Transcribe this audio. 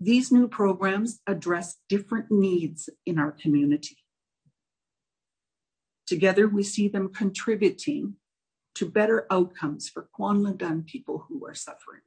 These new programs address different needs in our community. Together, we see them contributing to better outcomes for Kwanlin Dün people who are suffering.